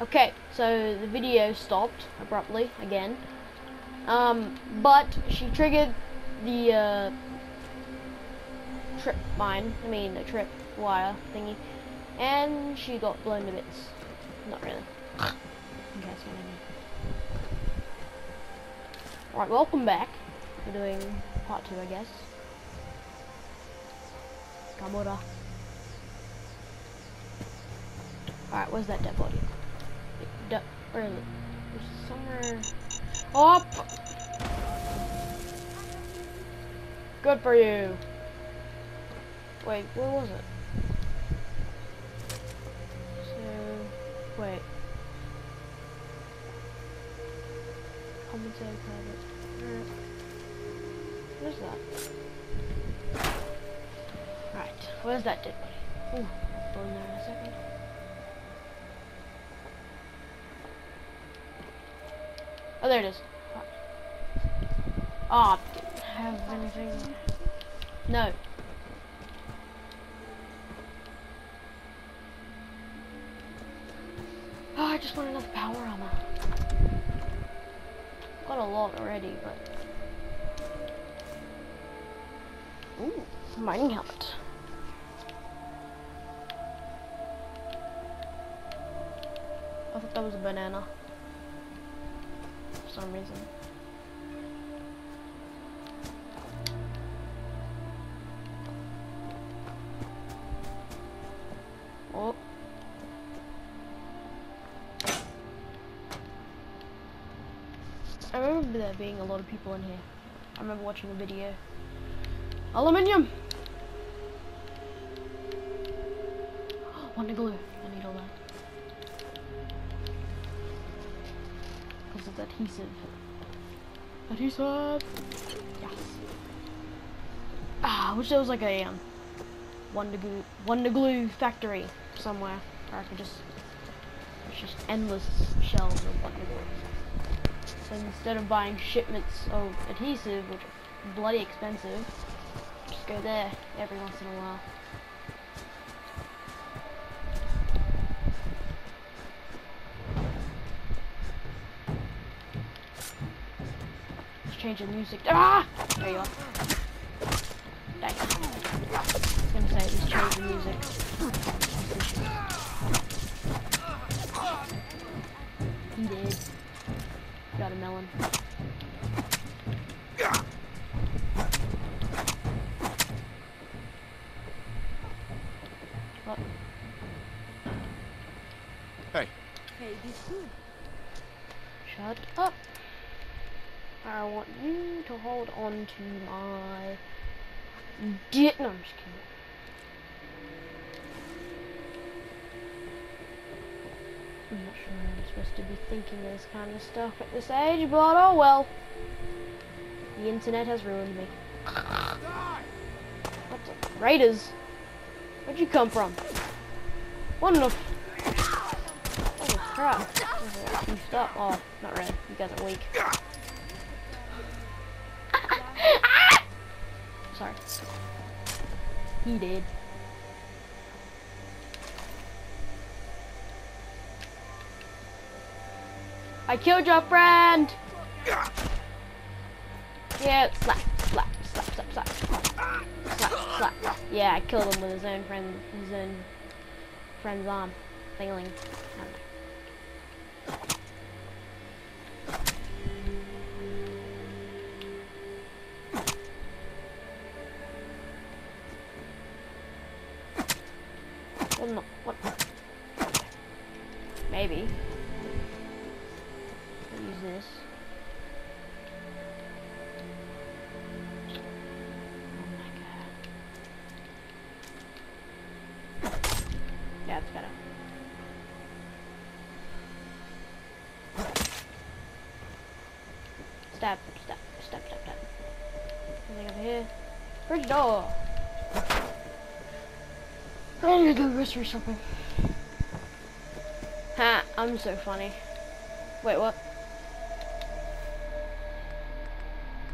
Okay, so the video stopped abruptly again. Um, but she triggered the uh, trip mine, I mean the trip wire thingy, and she got blown to bits. Not really. Okay, what Alright, welcome back. We're doing part two, I guess. Gamora. Alright, where's that dead body? De where is it? There's somewhere. Up! Good for you. Wait, where was it? So, wait. Commentary private. Where's that? Right, where's that dead body? Ooh, I'll in there in a second. Oh, there it is. Ah, oh, didn't have anything. No. Oh, I just want another power armor. Got a lot already, but. Ooh, mining helmet. I thought that was a banana some reason. Oh. I remember there being a lot of people in here. I remember watching a video. Aluminium! Wonder glue. I need all that. Because it's adhesive. Adhesive! Yes. Ah, I wish there was like a um, Wonder Glue, Wonder Glue factory somewhere where I could just, it's just endless shelves of Wonder Glue. So instead of buying shipments of adhesive, which are bloody expensive, just go there every once in a while. Change the music. Ah! There you are. Dang. I was gonna say, let's change the music. He did. Got a melon. What? Hey. Hey, this good. Shut up. I want you to hold on to my dick. No, I'm just kidding. I'm not sure I'm supposed to be thinking this kind of stuff at this age, but oh well. The internet has ruined me. What the? Raiders? Where'd you come from? In the? Holy crap. Oh, not really. You guys are weak. He did. I killed your friend! Yeah, slap, slap, slap, slap, slap. Slap, slap. Yeah, I killed him with his own friend, his own friend's arm. Failing. Well, no, what? Maybe. I'll use this. Oh my god. Yeah, it's better. Stab, stab, stab, stab, stab. Anything over here? Fridge door! I'm gonna go grocery shopping. Ha, I'm so funny. Wait, what?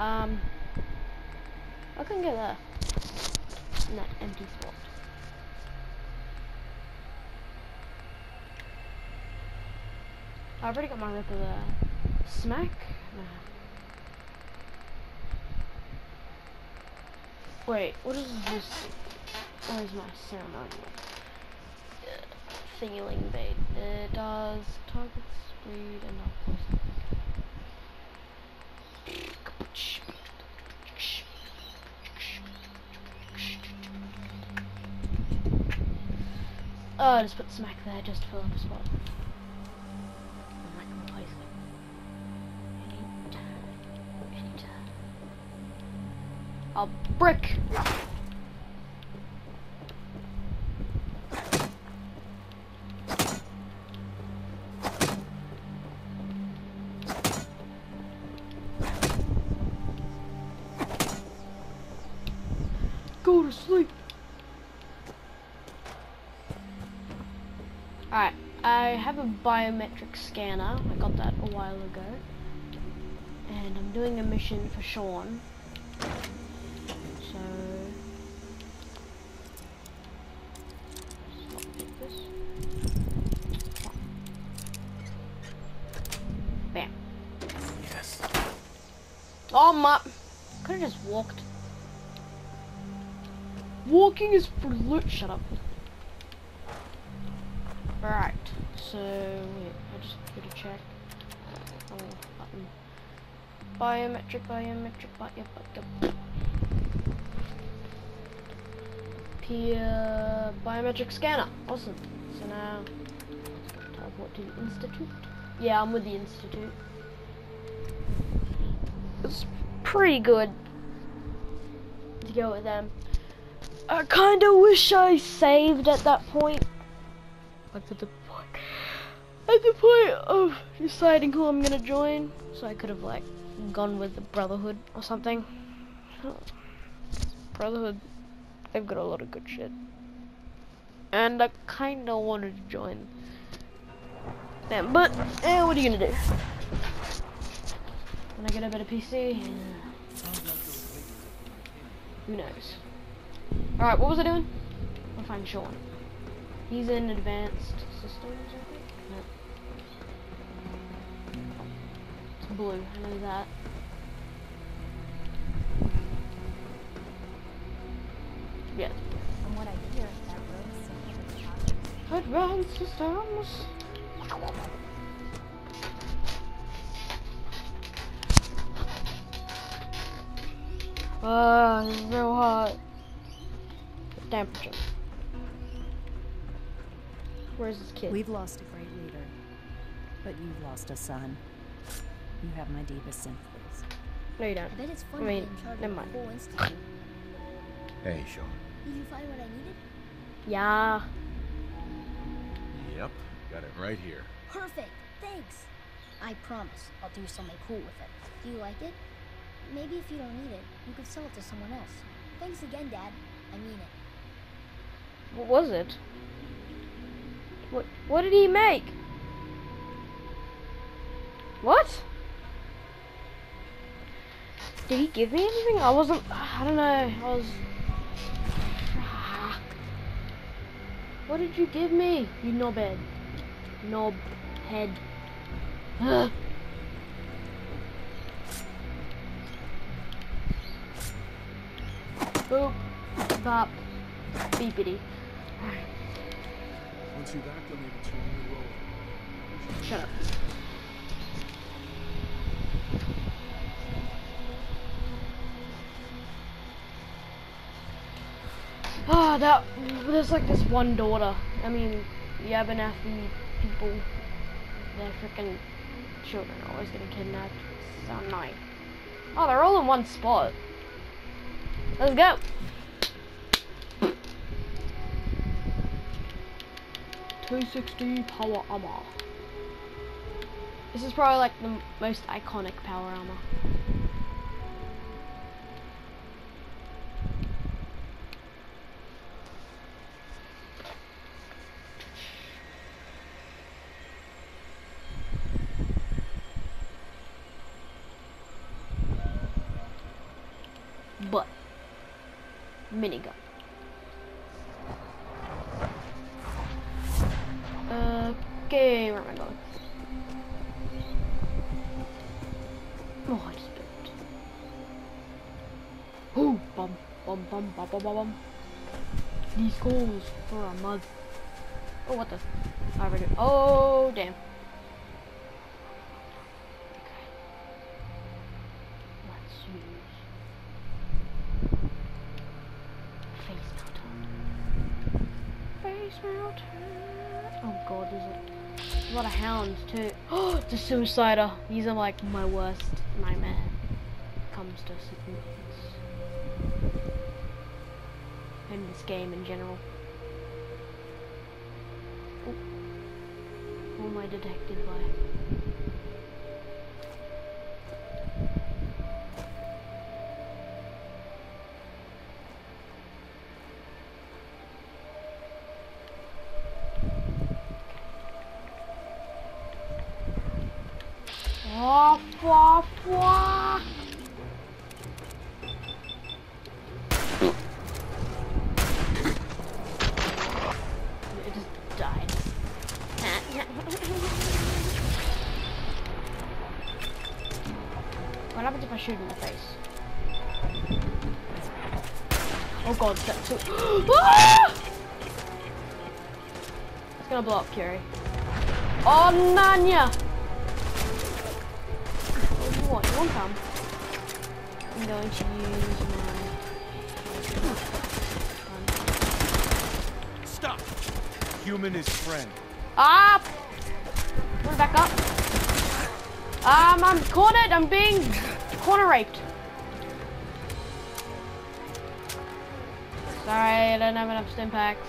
Um, I can get there. In that empty spot. I've already got my ripper there. Smack? Nah. Wait, what is this? Where's my ceremonial? Uh, feeling bait. It does target speed and not poison. Oh, I just put smack there just to fill up a spot. A brick! Biometric scanner. I got that a while ago. And I'm doing a mission for Shaun. So... let's not do this. Bam. Yes. Oh my! Could have just walked. Walking is for loot. Shut up. Right. So wait, I just gotta check. Oh, button. Biometric, biometric, biometric. Peer uh, biometric scanner. Awesome. So now teleport to the institute. Yeah, I'm with the institute. It's pretty good to go with them. I kind of wish I saved at that point. Like at the point, at the point of deciding who I'm gonna join, so I could have like gone with the Brotherhood or something. Brotherhood, they've got a lot of good shit, and I kind of wanted to join them, but eh, what are you gonna do? When I get a better PC, who knows? Alright, what was I doing? I'll find Shaun. He's in advanced systems, I think? Blue, I know that. Yeah. From what I hear, that road system is Advanced systems. Ah, it's real hot. The temperature. Where's this kid? We've lost a great leader, but you've lost a son. You have my deepest sympathies. no, you don't. I bet it's fun I mean, to be in charge never mind. the whole institute. Hey, Shaun. Did you find what I needed? Yeah. Yep. Got it right here. Perfect. Thanks. I promise I'll do something cool with it. Do you like it? Maybe if you don't need it, you could sell it to someone else. Thanks again, Dad. I mean it. What was it? What What did he make? What? Did he give me anything? I wasn't. I don't know. I was. Ah. What did you give me? You knobhead. Knob head. Ugh. Boop. Bop. Beepity. Once you've acclimated to a new role, Shut up. That there's like this one daughter. I mean, the Abernathy people, their freaking children are always getting kidnapped. So annoying. Oh, they're all in one spot. Let's go. Two sixty power armor. This is probably like the m- most iconic power armor. minigun. Okay, where am I going? Oh, I just built. Oh, bum, bum, bum, bum, bum, bum, bum. These goals for a mud. Oh, what the? I already. Oh, damn. Okay. Let's see. Face melter. Oh god, there's a, lot of hounds too. Oh, a suicider. These are like my worst nightmare. Comes to civilians. In this game in general. Oh. Who am I detected by? I shoot in the face? Oh god, that's too- Ah! It's gonna blow up Curie. Oh, Nanya! What, you want some? I'm going to use my... Stop! Human is friend. Up! Want to back up? Um, I'm cornered. I'm being corner raped. Sorry, I don't have enough stim packs.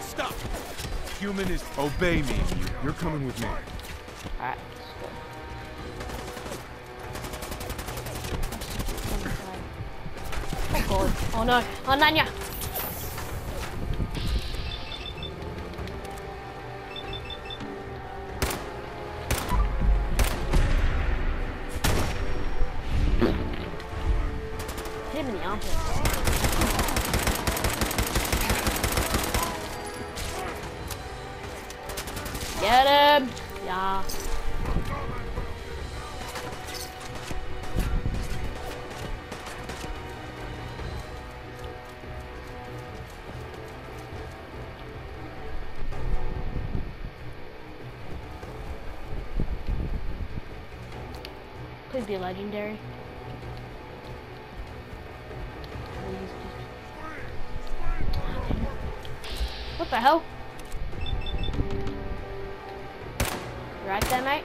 Stop! Human is. Obey me. You're coming with me. Alright, let's go. Oh god. Oh no. Oh, Nanya! Please be legendary. What the hell? Right there, mate.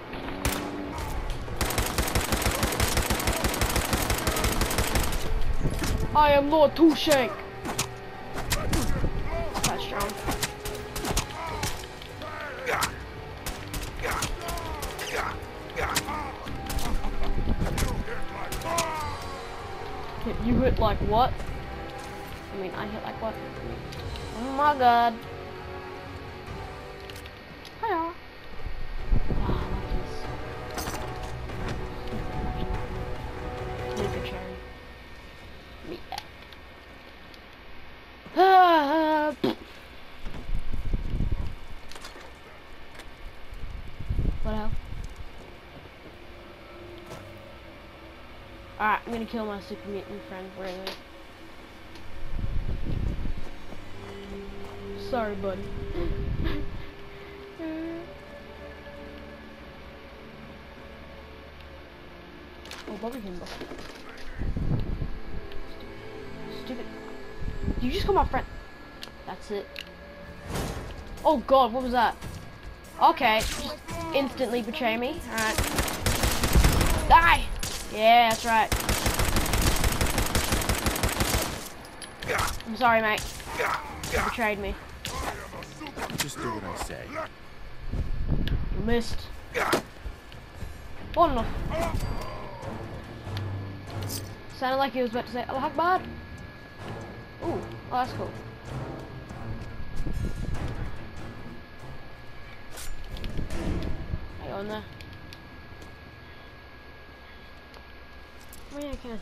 I am Lord. That's like what? I mean, I hit like what? Oh my god. I'm gonna kill my super mutant friend. It? Sorry, buddy. oh, Bobby Himbo. Stupid. You just call my friend. That's it. Oh god, what was that? Okay, just instantly betray me. Alright. Die! Yeah, that's right. I'm sorry, mate. You betrayed me. Just do what I say. You missed. Oh no. Sounded like he was about to say oh, Allah Akbar. Ooh, oh, that's cool. Hang on there. Oh yeah, I can.